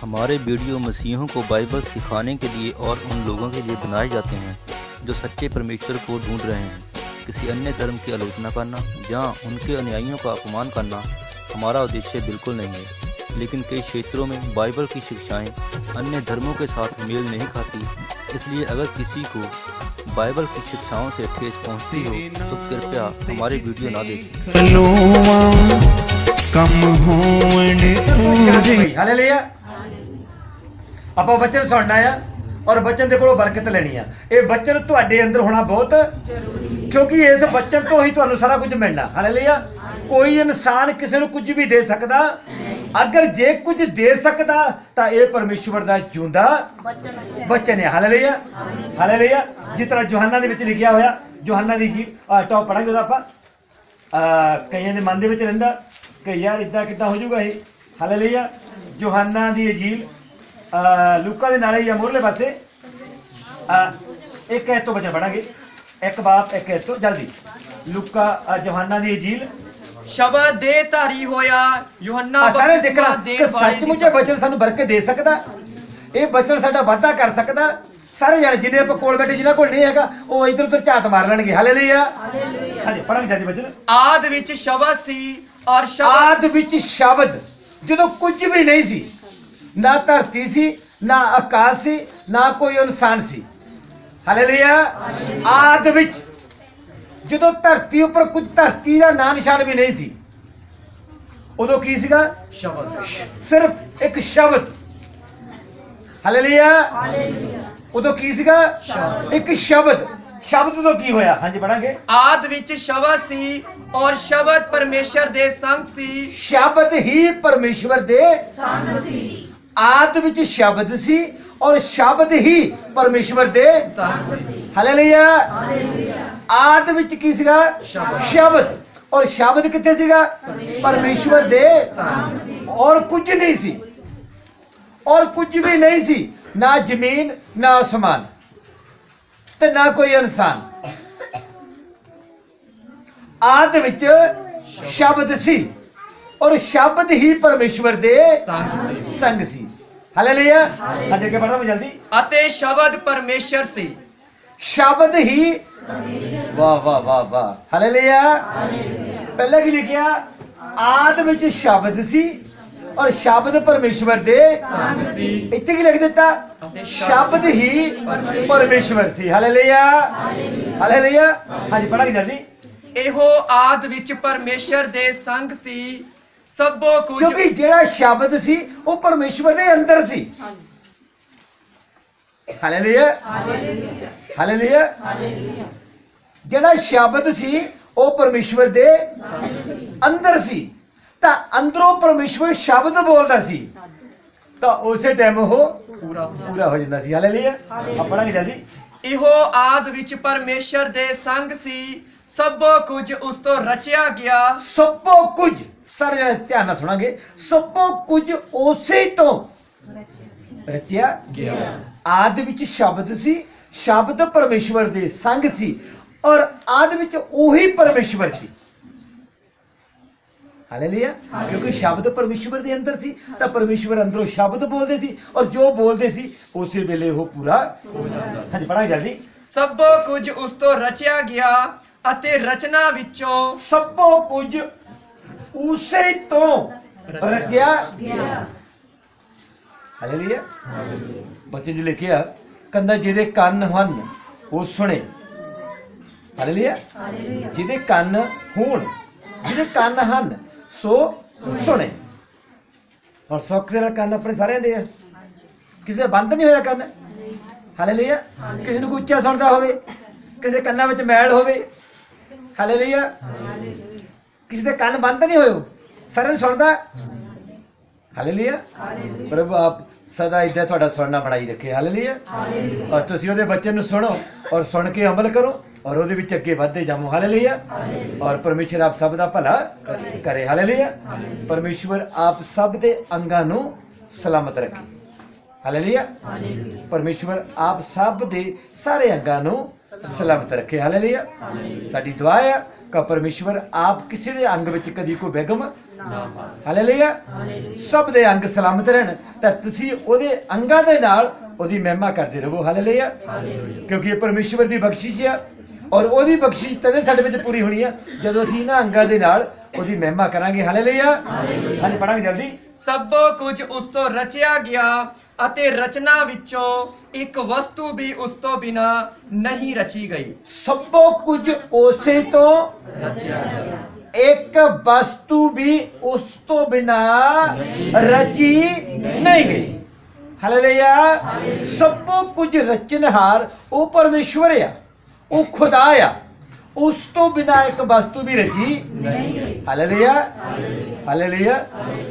हमारे वीडियो मसीहों को बाइबल सिखाने के लिए और उन लोगों के लिए बनाए जाते हैं जो सच्चे परमेश्वर को ढूंढ रहे हैं। किसी अन्य धर्म की आलोचना करना या उनके अनुयायियों का अपमान करना हमारा उद्देश्य बिल्कुल नहीं है। लेकिन कई क्षेत्रों में बाइबल की शिक्षाएँ अन्य धर्मों के साथ मेल नहीं खाती। इसलिए अगर किसी को बाइबल की शिक्षाओं से ठेस पहुँचती हो तो कृपया हमारे वीडियो ना देखें। ਆਪਾਂ ਬਚਨ ਸੁਣਨਾ ਆ ਔਰ ਬਚਨ ਦੇ ਕੋਲੋਂ ਬਰਕਤ ਲੈਣੀ ਆ। ਇਹ ਬਚਨ ਤੁਹਾਡੇ ਅੰਦਰ ਹੋਣਾ ਬਹੁਤ ਜ਼ਰੂਰੀ। ਕਿਉਂਕਿ ਇਸ ਬਚਨ ਤੋਂ ਹੀ ਤੁਹਾਨੂੰ ਸਾਰਾ ਕੁਝ ਮਿਲਣਾ। ਹਾਲੇਲੂਇਆ। ਕੋਈ ਇਨਸਾਨ ਕਿਸੇ ਨੂੰ ਕੁਝ ਵੀ ਦੇ ਸਕਦਾ ਅਗਰ ਜੇ ਕੁਝ ਦੇ ਸਕਦਾ ਤਾਂ ਇਹ ਪਰਮੇਸ਼ਵਰ ਦਾ ਜਿਉਂਦਾ ਬਚਨ ਹੈ। ਹਾਲੇਲੂਇਆ। ਹਾਲੇਲੂਇਆ। ਜਿਸ ਤਰ੍ਹਾਂ ਯੋਹੰਨਾ ਦੇ ਵਿੱਚ ਲਿਖਿਆ ਹੋਇਆ ਯੋਹੰਨਾ ਦੀ ਜੀ ਟੌਪ ਪੜਾਂਗੇ ਉਹਦਾ ਆਪਾਂ। ਕਈਆਂ ਦੇ ਮਨ ਦੇ ਵਿੱਚ ਰਹਿੰਦਾ ਕਿ ਯਾਰ ਇਦਾਂ ਕਿੱਦਾਂ ਹੋ ਜਾਊਗਾ ਇਹ? ਹਾਲੇਲੂਇਆ। ਯੋਹੰਨਾ ਦੀ ਅਜੀਲ ਆ ਲੂਕਾ ਦੇ ਨਾਲੇ ਹੀ ਆ ਮੂਹਰਲੇ ਪਾਸੇ। ਆ ਇੱਕ ਐਤੋਂ ਬਚਨ ਪੜਾਂਗੇ। ਇੱਕ ਬਾਪ ਇੱਕ ਐਤੋਂ। ਜਲਦੀ। ਲੂਕਾ ਆ ਯੋਹੰਨਾ ਦੀ ਅਜੀਲ ਸ਼ਬਦ ਦੇ ਧਾਰੀ ਹੋਇਆ ਯੋਹੰਨਾ ਸਾਰੇ ਬਪਤਿਸਮਾ ਦੇਖਣਾ ਕਿ ਸੱਚਮੁੱਚ ਬਚਨ ਸਾਨੂੰ ਬਰਕਤ ਦੇ ਸਕਦਾ। ਇਹ ਬਚਨ ਸਾਡਾ ਵਾਧਾ ਕਰ ਸਕਦਾ। ਸਾਰੇ ਜਾਣੇ ਜਿਹਨੇ ਆਪਾਂ ਕੋਲ ਬੈਠੇ ਜਿਨ੍ਹਾਂ ਕੋਲ ਨਹੀਂ ਹੈਗਾ ਉਹ ਇਧਰ ਉਧਰ ਝਾਤ ਮਾਰ ਲੈਣਗੇ। ਹਾਲੇਲੂਇਆ। ਹਾਂਜੀ ਪੜਾਂਗੇ ਜਲਦੀ ਬਚਨ। ਆਦ ਵਿੱਚ ਸ਼ਬਦ ਸੀ ਔਰ ਸ਼ਬਦ ਆਦ ਵਿੱਚ ਸ਼ਬਦ। ਜਦੋਂ ਕੁਝ ਵੀ ਨਹੀਂ ਸੀ ਨਾ ਧਰਤੀ ਸੀ ਨਾ ਆਕਾਸ਼ ਸੀ ਨਾ ਕੋਈ ਇਨਸਾਨ ਸੀ। ਹਾਲੇਲੂਇਆ ਆਦ ਵਿੱਚ ਜਦੋਂ ਧਰਤੀ ਉੱਪਰ ਕੁਝ ਧਰਤੀ ਦਾ ਨਾਂ ਨਿਸ਼ਾਨ ਵੀ ਨਹੀਂ ਸੀ ਉਦੋਂ ਕੀ ਸੀਗਾ? ਸ਼ਬਦ। ਸਿਰਫ ਇੱਕ ਸ਼ਬਦ। ਹਾਲੇਲੂਇਆ ਉਦੋਂ ਕੀ ਸੀਗਾ? ਇੱਕ ਸ਼ਬਦ। ਸ਼ਬਦ ਤੋਂ ਕੀ ਹੋਇਆ? ਹਾਂਜੀ ਪੜਾਂਗੇ। ਆਦ ਵਿੱਚ ਸ਼ਬਦ ਸੀ ਔਰ ਸ਼ਬਦ ਪਰਮੇਸ਼ਰ ਦੇ ਸੰਗ ਸੀ। ਸ਼ਬਦ ਹੀ ਪਰਮੇਸ਼ਵਰ ਦੇ ਸੰਗ ਸੀ। ਆਦ ਵਿੱਚ ਸ਼ਬਦ ਸੀ ਔਰ ਸ਼ਬਦ ਹੀ ਪਰਮੇਸ਼ਵਰ ਦੇ ਸੰਗ ਸੀ। ਹਾਲੇਲੂਇਆ ਆਦ ਵਿੱਚ ਕੀ ਸੀਗਾ? ਸ਼ਬਦ। ਔਰ ਸ਼ਬਦ ਕਿੱਥੇ ਸੀਗਾ? ਪਰਮੇਸ਼ਵਰ। ਦੇ ਔਰ ਕੁਝ ਨਹੀਂ ਸੀ। ਔਰ ਕੁਝ ਵੀ ਨਹੀਂ ਸੀ। ਨਾ ਜ਼ਮੀਨ ਨਾ ਅਸਮਾਨ ਤੇ ਨਾ ਕੋਈ ਇਨਸਾਨ। ਆਦ ਵਿੱਚ ਸ਼ਬਦ ਸੀ। ਔਰ ਸ਼ਬਦ ਹੀ ਪਰਮੇਸ਼ਵਰ ਦੇ ਸੰਗ ਸੀ। ਹਾਲੇਲੂਇਆ। ਅੱਜ ਅੱਗੇ ਪੜ੍ਹਦਾ ਮੈਂ ਜਲਦੀ। ਅਤੇ ਸ਼ਬਦ ਪਰਮੇਸ਼ਰ ਸੀ। ਸ਼ਬਦ ਹੀ ਵਾਹ ਵਾਹ ਵਾਹ ਵਾਹ। ਹਾਲੇਲੂਇਆ। ਪਹਿਲਾਂ ਕੀ ਲਿਖਿਆ? ਆਦ ਵਿੱਚ ਸ਼ਬਦ ਸੀ ਔਰ ਸ਼ਬਦ ਪਰਮੇਸ਼ਵਰ ਦੇ ਸੰਗ ਸੀ ਇੱਥੇ ਕੀ ਲਿਖ ਦਿੱਤਾ? ਸ਼ਬਦ ਹੀ ਪਰਮੇਸ਼ਵਰ ਸੀ। ਹਾਲੇਲੂਇਆ। ਹਾਲੇਲੂਇਆ। ਹਾਂਜੀ ਪੜਾਂਗੇ ਜਲਦੀ। ਇਹੋ ਆਦ ਵਿੱਚ ਪਰਮੇਸ਼ਰ ਦੇ ਸੰਗ ਸੀ। ਸਭੋ ਕੁਝ ਕਿਉਂਕਿ ਜਿਹੜਾ ਸ਼ਬਦ ਸੀ ਉਹ ਪਰਮੇਸ਼ਵਰ ਦੇ ਅੰਦਰ ਸੀ। ਹਾਲੇਲੂਇਆ ਹਾਲੇਲੂਇਆ ਜਿਹੜਾ ਸ਼ਬਦ ਸੀ ਉਹ ਪਰਮੇਸ਼ਵਰ ਦੇ ਅੰਦਰ ਸੀ। ਤਾਂ ਅੰਦਰੋਂ ਪਰਮੇਸ਼ਵਰ ਸ਼ਬਦ ਬੋਲਦਾ ਸੀ। ਤਾਂ ਉਸੇ ਟਾਈਮ ਉਹ ਪੂਰਾ ਪੂਰਾ ਹੋ ਜਾਂਦਾ ਸੀ। ਹਾਲੇਲੂਇਆ ਆਪਣਾ ਕੀ ਜਲਦੀ। ਇਹੋ ਆਦ ਵਿੱਚ ਪਰਮੇਸ਼ਰ ਦੇ ਸੰਗ ਸੀ। ਸਭੋ ਕੁਝ ਉਸ ਤੋਂ ਰਚਿਆ ਗਿਆ। ਸਭੋ ਕੁਝ ਸਾਰੇ ਜਣੇ ਧਿਆਨ ਨਾਲ ਸੁਣਾਂਗੇ। ਸਭੋ ਕੁਝ ਉਸੇ ਤੋਂ। ਰਚਿਆ ਗਿਆ। ਆਦ ਵਿੱਚ ਸ਼ਬਦ ਸੀ ਸ਼ਬਦ ਪਰਮੇਸ਼ਵਰ ਦੇ ਸੰਗ ਸੀ ਔਰ ਆਦ ਵਿੱਚ ਉਹੀ ਪਰਮੇਸ਼ਵਰ ਸੀ। ਹਾਲੇਲੂਇਆ। ਕਿਉਂਕਿ ਸ਼ਬਦ ਪਰਮੇਸ਼ਵਰ ਦੇ ਅੰਦਰ ਸੀ ਤਾਂ ਪਰਮੇਸ਼ਵਰ ਅੰਦਰੋਂ ਸ਼ਬਦ ਬੋਲਦੇ ਸੀ ਔਰ ਜੋ ਬੋਲਦੇ ਸੀ ਉਸੇ ਵੇਲੇ ਉਹ ਪੂਰਾ ਹੋ ਜਾਂਦਾ। ਹਾਂਜੀ ਪੜਾਂਗੇ ਜਲਦੀ। ਸਭੋ ਕੁਝ ਉਸ ਤੋਂ ਰਚਿਆ ਗਿਆ ਅਤੇ ਰਚਨਾ ਵਿੱਚੋਂ ਸਭੋ ਕੁਝ ਉਸੇ ਤੋਂ ਰਚਿਆ ਗਿਆ। ਹਾਲੇਲੂਇਆ। ਬੱਚੇ ਜੀ ਲਿਖਿਆ ਕੰਦਾ ਜਿਹਦੇ ਕੰਨ ਹਨ ਉਹ ਸੁਣੇ। ਹਾਲੇਲੂਇਆ। ਜਿਹਦੇ ਕੰਨ ਹੋਣ ਜਿਹਦੇ ਕੰਨ ਹਨ ਸੋ ਸੁਣੇ। ਔਰ ਸੁੱਖ ਦੇ ਨਾਲ ਕੰਨ ਆਪਣੇ ਸਾਰਿਆਂ ਦੇ ਆ। ਕਿਸੇ ਬੰਦ ਨਹੀਂ ਹੋਇਆ ਕੰਨ? ਹਾਲੇਲੂਇਆ। ਕਿਸੇ ਨੂੰ ਕੋਈ ਉੱਚਾ ਸੁਣਦਾ ਹੋਵੇ ਕਿਸੇ ਕੰਨਾਂ ਵਿੱਚ ਮੈਲ ਹੋਵੇ। ਹਾਲੇਲੂਇਆ। ਕਿਸੇ ਦੇ ਕੰਨ ਬੰਦ ਨਹੀਂ ਹੋਇਓ ਸਾਰਿਆਂ ਨੂੰ ਸੁਣਦਾ? ਹਾਲੇਲੂਇਆ। ਪ੍ਰਭੂ ਆਪ ਸਦਾ ਇਦਾਂ ਤੁਹਾਡਾ ਸੁਣਨਾ ਬਣਾਈ ਰੱਖੇ। ਹਾਲੇਲੂਇਆ। ਔਰ ਤੁਸੀਂ ਉਹਦੇ ਬੱਚੇ ਨੂੰ ਸੁਣੋ ਔਰ ਸੁਣ ਕੇ ਅਮਲ ਕਰੋ ਔਰ ਉਹਦੇ ਵਿੱਚ ਅੱਗੇ ਵਧਦੇ ਜਾਵੋ। ਹਾਲੇਲੂਇਆ। ਔਰ ਪਰਮੇਸ਼ਰ ਆਪ ਸਭ ਦਾ ਭਲਾ ਕਰੇ। ਹਾਲੇਲੂਇਆ। ਪਰਮੇਸ਼ਵਰ ਆਪ ਸਭ ਦੇ ਅੰਗਾਂ ਨੂੰ ਸਲਾਮਤ ਰੱਖੇ। ਹਾਲੇਲੂਇਆ। ਪਰਮੇਸ਼ਵਰ ਆਪ ਸਭ ਦੇ ਸਾਰੇ ਅੰਗਾਂ ਨੂੰ ਸਲਾਮਤ ਰੱਖੇ। ਹਾਲੇਲੂਇਆ। ਸਾਡੀ ਦੁਆ ਹੈ ਕਿ ਪਰਮੇਸ਼ਵਰ ਆਪ ਕਿਸੇ ਦੇ ਅੰਗ ਵਿੱਚ ਕਦੀ ਕੋਈ ਬੇਗਮ ਹਾਲੇਲੂਇਆ ਸਭ ਦੇ ਅੰਗ ਸਲਾਮਤ ਰਹਿਣ ਤਾਂ ਤੁਸੀਂ ਉਹਦੇ ਅੰਗਾਂ ਦੇ ਨਾਲ ਉਹਦੀ ਮਹਿਮਾ ਕਰਦੇ ਰਹੋ ਹਾਲੇਲੂਇਆ ਕਿਉਂਕਿ ਇਹ ਪਰਮੇਸ਼ਵਰ ਦੀ ਬਖਸ਼ਿਸ਼ ਆ ਔਰ ਉਹਦੀ ਬਖਸ਼ਿਸ਼ ਤਦੇ ਸਾਡੇ ਵਿੱਚ ਪੂਰੀ ਹੋਣੀ ਆ ਜਦੋਂ ਅਸੀਂ ਇਹਨਾਂ ਅੰਗਾਂ ਦੇ ਨਾਲ ਉਹਦੀ ਮਹਿਮਾ ਕਰਾਂਗੇ ਹਾਲੇਲੂਇਆ ਹਾਂਜੀ ਪੜਾਂਗੇ ਜਲਦੀ ਸਭ ਕੁਝ ਉਸ ਤੋਂ ਰਚਿਆ ਗਿਆ ਅਤੇ ਰਚਨਾ ਵਿੱਚੋਂ ਇੱਕ ਵਸਤੂ ਵੀ ਉਸ ਤੋਂ ਬਿਨਾ ਨਹੀਂ ਰਚੀ ਗਈ। ਸਭੋ ਕੁਝ ਉਸੇ ਤੋਂ ਇੱਕ ਵਸਤੂ ਵੀ ਉਸ ਤੋਂ ਬਿਨਾ ਰਚੀ ਨਹੀਂ ਗਈ। ਹਾਲੇਲੂਇਆ ਸਭੋ ਕੁਝ ਰਚਨਹਾਰ ਉਹ ਪਰਮੇਸ਼ਵਰ ਆ ਉਹ ਖੁਦਾ ਆ ਉਸ ਤੋਂ ਬਿਨਾ ਇੱਕ ਵਸਤੂ ਵੀ ਰਚੀ ਨਹੀਂ ਗਈ। Hallelujah hallelujah.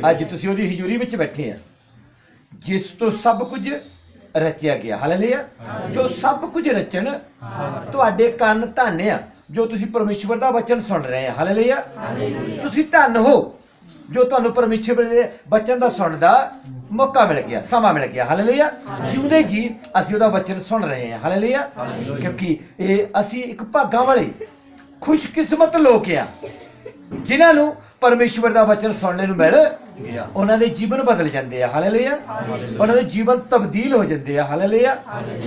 ਅੱਜ ਤੁਸੀਂ ਉਹਦੀ ਹਜ਼ੂਰੀ ਵਿੱਚ ਬੈਠੇ ਆ। ਜਿਸ ਤੋਂ ਸਭ ਕੁਝ ਰਚਿਆ ਗਿਆ। ਹਾਲੇਲੂਇਆ। ਜੋ ਸਭ ਕੁਝ ਰਚਣ, ਤੁਹਾਡੇ ਕੰਨ ਧੰਨ ਆ। ਜੋ ਤੁਸੀਂ ਪਰਮੇਸ਼ਵਰ ਦਾ ਵਚਨ ਸੁਣ ਰਹੇ ਆ। ਹਾਲੇਲੂਇਆ। ਤੁਸੀਂ ਧੰਨ ਹੋ। ਜੋ ਤੁਹਾਨੂੰ ਪਰਮੇਸ਼ਵਰ ਦੇ ਵਚਨ ਦਾ ਸੁਣਨ ਦਾ ਮੌਕਾ ਮਿਲ ਗਿਆ, ਸਮਾਂ ਮਿਲ ਗਿਆ। ਹਾਲੇਲੂਇਆ। ਜਿਉਂਦੇ ਜੀ ਅਸੀਂ ਉਹਦਾ ਵਚਨ ਸੁਣ ਰਹੇ ਹਾਂ ਹਾਲੇਲੂਇਆ। ਕਿਉਂਕਿ ਇਹ ਅਸੀਂ ਇੱਕ ਭਾਗਾਂ ਵਾਲੇ ਖੁਸ਼ਕਿਸਮਤ ਲੋਕ ਆ। ਜਿਨ੍ਹਾਂ ਨੂੰ ਪਰਮੇਸ਼ਵਰ ਦਾ ਵਚਨ ਸੁਣਨੇ ਨੂੰ ਮਿਲ ਗਿਆ। ਉਹਨਾਂ ਦੇ ਜੀਵਨ ਬਦਲ ਜਾਂਦੇ ਆ। ਹਾਲੇਲੂਇਆ ਉਹਨਾਂ ਦੇ ਜੀਵਨ ਤਬਦੀਲ ਹੋ ਜਾਂਦੇ ਆ। ਹਾਲੇਲੂਇਆ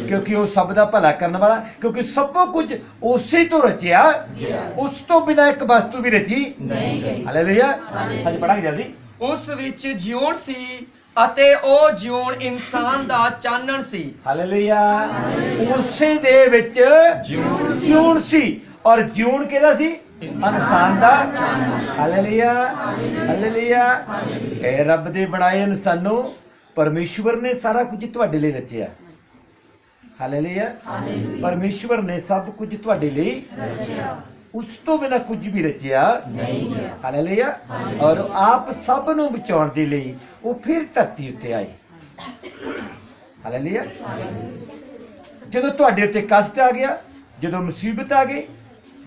ਕਿਉਂਕਿ ਉਹ ਸਭ ਦਾ ਭਲਾ ਕਰਨ ਵਾਲਾ ਕਿਉਂਕਿ ਸਭੋ ਕੁਝ ਉਸੇ ਤੋਂ ਰਚਿਆ। ਉਸ ਤੋਂ ਬਿਨਾ ਇੱਕ ਵਸਤੂ ਵੀ ਰਚੀ ਨਹੀਂ ਗਈ। ਹਾਲੇਲੂਇਆ ਅੱਜ ਪੜਾਂਗੇ ਜਲਦੀ। ਉਸ ਵਿੱਚ ਜਿਉਣ ਸੀ ਅਤੇ ਉਹ ਜਿਉਣ ਇਨਸਾਨ ਦਾ ਚਾਨਣ ਸੀ। ਹਾਲੇਲੂਇਆ ਉਸੇ ਦੇ ਵਿੱਚ ਜਿਉਣ ਸੀ। ਔਰ ਜਿਉਣ ਕਿਹਦਾ ਸੀ? ਇਨਸਾਨ ਦਾ ਹਾਲੇਲੂਇਆ ਹਾਲੇਲੂਇਆ। ਇਹ ਰੱਬ ਦੇ ਬਣਾਏ ਇਨਸਾਨੋ ਪਰਮੇਸ਼ਵਰ ਨੇ ਸਾਰਾ ਕੁਝ ਤੁਹਾਡੇ ਲਈ ਰਚਿਆ। ਹਾਲੇਲੂਇਆ ਪਰਮੇਸ਼ਵਰ ਨੇ ਸਭ ਕੁਝ ਤੁਹਾਡੇ ਲਈ ਰਚਿਆ। ਉਸ ਤੋਂ ਬਿਨਾ ਕੁਝ ਵੀ ਰਚਿਆ ਨਹੀਂ ਹਾਲੇਲੂਇਆ। ਔਰ ਆਪ ਸਭ ਨੂੰ ਬਚਾਉਣ ਦੇ ਲਈ ਉਹ ਫਿਰ ਧਰਤੀ ਉੱਤੇ ਆਏ। ਹਾਲੇਲੂਇਆ। ਜਦੋਂ ਤੁਹਾਡੇ ਉੱਤੇ ਕਸ਼ਟ ਆ ਗਿਆ ਜਦੋਂ ਮੁਸੀਬਤ ਆ ਗਈ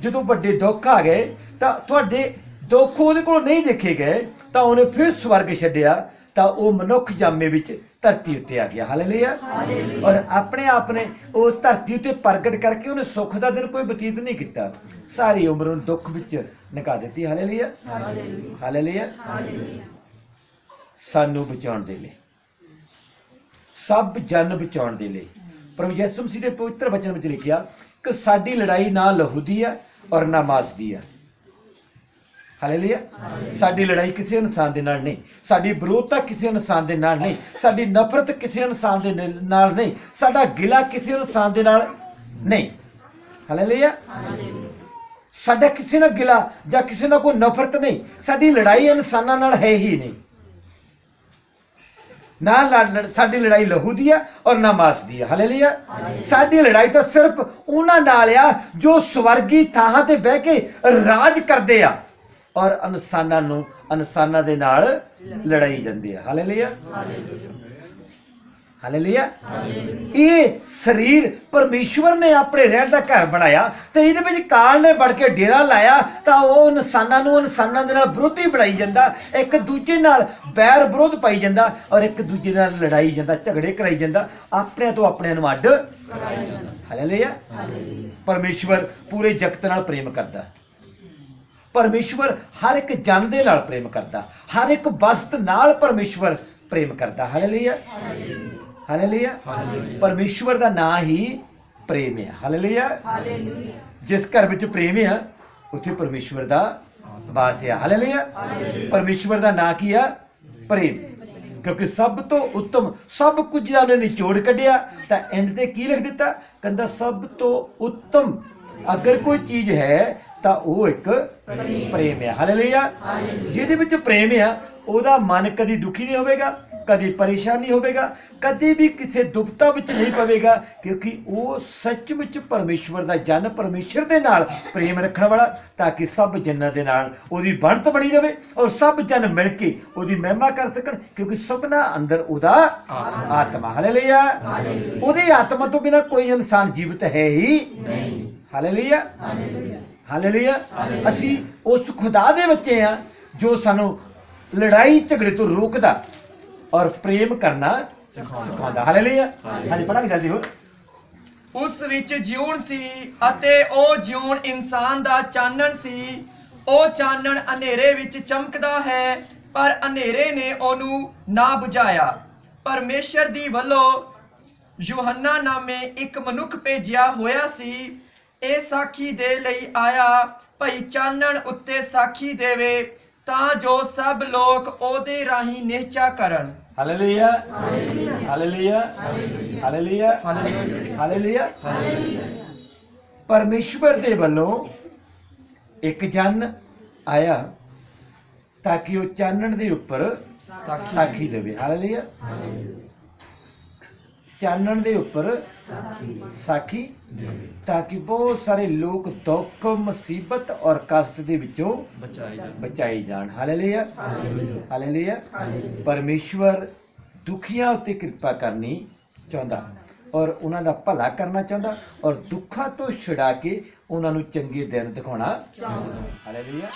ਜਦੋਂ ਵੱਡੇ ਦੁੱਖ ਆ ਗਏ ਤਾਂ ਤੁਹਾਡੇ ਦੁੱਖ ਉਹਦੇ ਕੋਲ ਨਹੀਂ ਦੇਖੇ ਗਏ ਤਾਂ ਉਹਨੇ ਫਿਰ ਸਵਰਗ ਛੱਡਿਆ ਤਾਂ ਉਹ ਮਨੁੱਖ ਜਾਮੇ ਵਿੱਚ ਧਰਤੀ ਉੱਤੇ ਆ ਗਿਆ। ਹਾਲੇਲੂਇਆ। ਔਰ ਆਪਣੇ ਆਪ ਨੇ ਉਹ ਧਰਤੀ ਉੱਤੇ ਪ੍ਰਗਟ ਕਰਕੇ ਉਹਨੇ ਸੁੱਖ ਦਾ ਦਿਨ ਕੋਈ ਬਤੀਤ ਨਹੀਂ ਕੀਤਾ। ਸਾਰੀ ਉਮਰ ਉਹਨੂੰ ਦੁੱਖ ਵਿੱਚ ਨਿਕਾ ਦਿੱਤੀ। ਹਾਲੇਲੂਇਆ। ਹਾਲੇਲੂਇਆ। ਸਾਨੂੰ ਬਚਾਉਣ ਦੇ ਲਈ। ਸਭ ਜਨ ਬਚਾਉਣ ਦੇ ਲਈ। ਪ੍ਰਭੂ ਯਿਸੂ ਮਸੀਹ ਦੇ ਪਵਿੱਤਰ ਵਚਨ ਵਿੱਚ ਲਿਖਿਆ ਕਿ ਸਾਡੀ ਲੜਾਈ ਨਾ ਲਹੂ ਦੀ ਹੈ ਔਰ ਨਾ ਮਾਸ ਦੀ ਹੈ ਹਾਲੇਲੂਇਆ ਸਾਡੀ ਲੜਾਈ ਕਿਸੇ ਇਨਸਾਨ ਦੇ ਨਾਲ ਨਹੀਂ। ਸਾਡੀ ਵਿਰੋਧਤਾ ਕਿਸੇ ਇਨਸਾਨ ਦੇ ਨਾਲ ਨਹੀਂ। ਸਾਡੀ ਨਫ਼ਰਤ ਕਿਸੇ ਇਨਸਾਨ ਦੇ ਨਾਲ ਨਹੀਂ। ਸਾਡਾ ਗਿਲਾ ਕਿਸੇ ਇਨਸਾਨ ਦੇ ਨਾਲ ਨਹੀਂ। ਹਾਲੇਲੂਇਆ ਸਾਡਾ ਕਿਸੇ ਨਾਲ ਗਿਲਾ ਜਾਂ ਕਿਸੇ ਨਾਲ ਕੋਈ ਨਫ਼ਰਤ ਨਹੀਂ। ਸਾਡੀ ਲੜਾਈ ਇਨਸਾਨਾਂ ਨਾਲ ਹੈ ਹੀ ਨਹੀਂ। ਨਾ ਲੜ- ਲੜ- ਸਾਡੀ ਲੜਾਈ ਲਹੂ ਦੀ ਆ ਔਰ ਨਾ ਮਾਸ ਦੀ ਆ। ਹਾਲੇਲੂਇਆ। ਸਾਡੀ ਲੜਾਈ ਤਾਂ ਸਿਰਫ ਉਹਨਾਂ ਨਾਲ ਆ ਜੋ ਸਵਰਗੀ ਥਾਂ ਤੇ ਬਹਿ ਕੇ ਰਾਜ ਕਰਦੇ ਆ। ਔਰ ਇਨਸਾਨਾਂ ਨੂੰ ਇਨਸਾਨਾਂ ਦੇ ਨਾਲ ਲੜਾਈ ਜਾਂਦੀ ਆ। Hallelujah hallelujah. ਇਹ ਸਰੀਰ ਪਰਮੇਸ਼ਵਰ ਨੇ ਆਪਣੇ ਰਹਿਣ ਦਾ ਘਰ ਬਣਾਇਆ ਤੇ ਇਹਦੇ ਵਿੱਚ ਕਾਲ ਨੇ ਵੜ ਕੇ ਡੇਰਾ ਲਾਇਆ ਤਾਂ ਉਹ ਇਨਸਾਨਾਂ ਨੂੰ ਇਨਸਾਨਾਂ ਦੇ ਨਾਲ ਵਿਰੋਧੀ ਬਣਾਈ ਜਾਂਦਾ ਇੱਕ ਦੂਜੇ ਨਾਲ ਬੈਰ ਵਿਰੋਧ ਪਾਈ ਜਾਂਦਾ ਔਰ ਇੱਕ ਦੂਜੇ ਨਾਲ ਲੜਾਈ ਜਾਂਦਾ ਝਗੜੇ ਕਰਾਈ ਜਾਂਦਾ ਆਪਣਿਆਂ ਤੋਂ ਆਪਣਿਆਂ ਨੂੰ ਅੱਡ ਹਾਲੇਲੂਇਆ ਪਰਮੇਸ਼ਵਰ ਪੂਰੇ ਜਗਤ ਨਾਲ ਪ੍ਰੇਮ ਕਰਦਾ। ਪਰਮੇਸ਼ਵਰ ਹਰ ਇੱਕ ਜਨ ਦੇ ਨਾਲ ਪ੍ਰੇਮ ਕਰਦਾ ਹਰ ਇੱਕ ਵਸਤ ਨਾਲ ਪਰਮੇਸ਼ਵਰ ਪ੍ਰੇਮ ਕਰਦਾ। ਹਾਲੇਲੂਇਆ ਹਾਲੇਲੂਇਆ ਪਰਮੇਸ਼ਵਰ ਦਾ ਨਾਂ ਹੀ ਪ੍ਰੇਮ ਹੈ ਹਾਲੇਲੂਇਆ ਜਿਸ ਘਰ ਵਿੱਚ ਪ੍ਰੇਮ ਹੈ ਉੱਥੇ ਪਰਮੇਸ਼ਵਰ ਦਾ ਵਾਸ ਹੈ ਹਾਲੇਲੂਇਆ ਪਰਮੇਸ਼ਵਰ ਦਾ ਨਾਂ ਕੀ ਆ ਪ੍ਰੇਮ ਕਿਉਂਕਿ ਸਭ ਤੋਂ ਉੱਤਮ ਸਭ ਕੁਝ ਦਾ ਉਹਨੇ ਨਿਚੋੜ ਕੱਢਿਆ ਤਾਂ ਐਂਡ ਤੇ ਕੀ ਲਿਖ ਦਿੱਤਾ ਕਹਿੰਦਾ ਸਭ ਤੋਂ ਉੱਤਮ ਅਗਰ ਕੋਈ ਚੀਜ਼ ਹੈ ਤਾਂ ਉਹ ਇੱਕ ਪ੍ਰੇਮ ਹੈ ਹਾਲੇਲੂਇਆ ਜਿਹਦੇ ਵਿੱਚ ਪ੍ਰੇਮ ਆ ਉਹਦਾ ਮਨ ਕਦੀ ਦੁਖੀ ਨਹੀਂ ਹੋਵੇਗਾ ਕਦੀ ਪਰੇਸ਼ਾਨੀ ਹੋਵੇਗਾ ਕਦੀ ਵੀ ਕਿਸੇ ਦੁਪਤਾ ਵਿੱਚ ਨਹੀਂ ਪਵੇਗਾ ਕਿਉਂਕਿ ਉਹ ਸੱਚ ਵਿੱਚ ਪਰਮੇਸ਼ਵਰ ਦਾ ਜਨ ਪਰਮੇਸ਼ਰ ਦੇ ਨਾਲ ਪ੍ਰੇਮ ਰੱਖਣ ਵਾਲਾ ਤਾਂ ਕਿ ਸਭ ਜਨਾਂ ਦੇ ਨਾਲ ਉਹਦੀ ਬਣਤ ਬਣੀ ਰਵੇ ਔਰ ਸਭ ਜਨ ਮਿਲ ਕੇ ਉਹਦੀ ਮਹਿਮਾ ਕਰ ਸਕਣ ਕਿਉਂਕਿ ਸਭਨਾ ਅੰਦਰ ਉਹਦਾ ਆਤਮਾ। ਹਾਲੇਲੂਇਆ। ਉਹਦੀ ਆਤਮਾ ਤੋਂ ਬਿਨਾ ਕੋਈ ਇਨਸਾਨ ਜੀਵਤ ਹੈ ਹੀ ਨਹੀਂ। ਹਾਲੇਲੂਇਆ। ਹਾਲੇਲੂਇਆ। ਅਸੀਂ ਉਸ ਖੁਦਾ ਦੇ ਬੱਚੇ ਆ ਜੋ ਸਾਨੂੰ ਲੜਾਈ ਝਗੜੇ ਤੋਂ ਰੋਕਦਾ ਔਰ ਪ੍ਰੇਮ ਕਰਨਾ ਸਿਖਾਉਂਦਾ। ਹਾਲੇਲੂਇਆ ਹਾਂਜੀ ਪੜਾਂਗੇ ਜਲਦੀ ਹੋਰ। ਉਸ ਵਿੱਚ ਜਿਉਣ ਸੀ ਅਤੇ ਉਹ ਜਿਉਣ ਇਨਸਾਨ ਦਾ ਚਾਨਣ ਸੀ। ਉਹ ਚਾਨਣ ਹਨੇਰੇ ਵਿੱਚ ਚਮਕਦਾ ਹੈ ਪਰ ਹਨੇਰੇ ਨੇ ਉਹਨੂੰ ਨਾ ਬੁਝਾਇਆ। ਪਰਮੇਸ਼ਰ ਦੀ ਵੱਲੋਂ ਯੋਹੰਨਾ ਨਾਮੇ ਇੱਕ ਮਨੁੱਖ ਭੇਜਿਆ ਹੋਇਆ ਸੀ। ਇਹ ਸਾਖੀ ਦੇ ਲਈ ਆਇਆ ਭਈ ਚਾਨਣ ਉੱਤੇ ਸਾਖੀ ਦੇਵੇ। ਤਾਂ ਜੋ ਸਭ ਲੋਕ ਉਹਦੇ ਰਾਹੀਂ ਨਿਹਚਾ ਕਰਨ। ਹਾਲੇਲੂਇਆ ਹਾਲੇਲੂਇਆ ਹਾਲੇਲੂਇਆ ਹਾਲੇਲੂਇਆ ਪਰਮੇਸ਼ਵਰ ਦੇ ਵੱਲੋਂ ਇੱਕ ਜਨ ਆਇਆ ਤਾਂ ਕਿ ਉਹ ਚਾਨਣ ਦੇ ਉੱਪਰ ਸਾਖੀ ਦੇਵੇ। ਹਾਲੇਲੂਇਆ ਚਾਨਣ ਦੇ ਉੱਪਰ ਸਾਖੀ। ਤਾਂ ਕਿ ਬਹੁਤ ਸਾਰੇ ਲੋਕ ਦੁੱਖ ਮੁਸੀਬਤ ਔਰ ਕਸ਼ਟ ਦੇ ਵਿੱਚੋਂ ਬਚਾਏ ਜਾਣ। ਹਾਲੇਲੂਇਆ। ਹਾਲੇਲੂਇਆ। ਪਰਮੇਸ਼ਵਰ ਦੁਖੀਆਂ ਉੱਤੇ ਕਿਰਪਾ ਕਰਨੀ ਚਾਹੁੰਦਾ ਔਰ ਉਹਨਾਂ ਦਾ ਭਲਾ ਕਰਨਾ ਚਾਹੁੰਦਾ ਔਰ ਦੁੱਖਾਂ ਤੋਂ ਛੁਡਾ ਕੇ ਉਹਨਾਂ ਨੂੰ ਚੰਗੇ ਦਿਨ ਦਿਖਾਉਣਾ ਚਾਹੁੰਦਾ। ਹਾਲੇਲੂਇਆ।